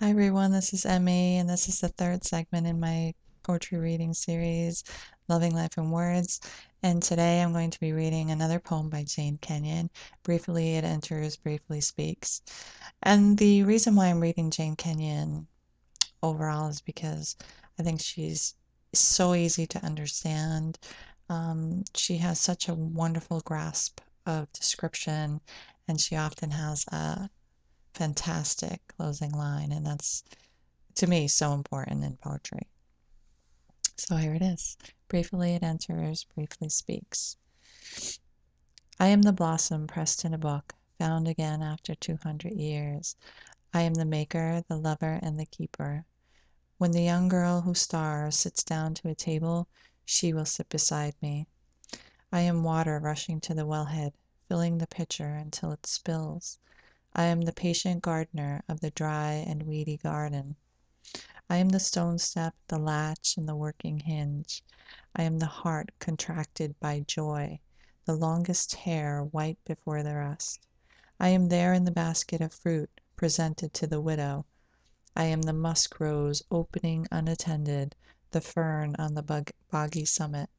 Hi everyone, this is Emmy, and this is the third segment in my poetry reading series, Loving Life and Words. And today I'm going to be reading another poem by Jane Kenyon, Briefly It Enters, Briefly Speaks. And the reason why I'm reading Jane Kenyon overall is because I think she's so easy to understand. Um, she has such a wonderful grasp of description, and she often has a fantastic closing line, and that's to me so important in poetry. So here it is. Briefly it enters, briefly speaks. I am the blossom pressed in a book, found again after 200 years. I am the maker, the lover, and the keeper. When the young girl who stars sits down to a table, she will sit beside me. I am water rushing to the wellhead, filling the pitcher until it spills. I am the patient gardener of the dry and weedy garden. I am the stone step, the latch, and the working hinge. I am the heart contracted by joy, the longest hair white before the rest. I am there in the basket of fruit presented to the widow. I am the musk rose opening unattended, the fern on the boggy summit.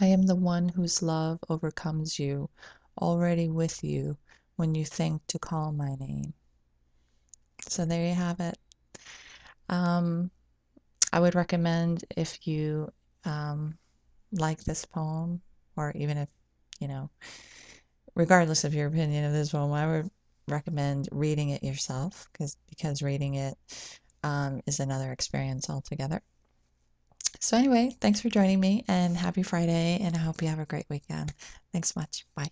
I am the one whose love overcomes you, already with you, when you think to call my name. So there you have it. Um, I would recommend if you um, like this poem, or even if, you know, regardless of your opinion of this poem, I would recommend reading it yourself because because reading it um, is another experience altogether. So anyway, thanks for joining me and happy Friday, and I hope you have a great weekend. Thanks much. Bye.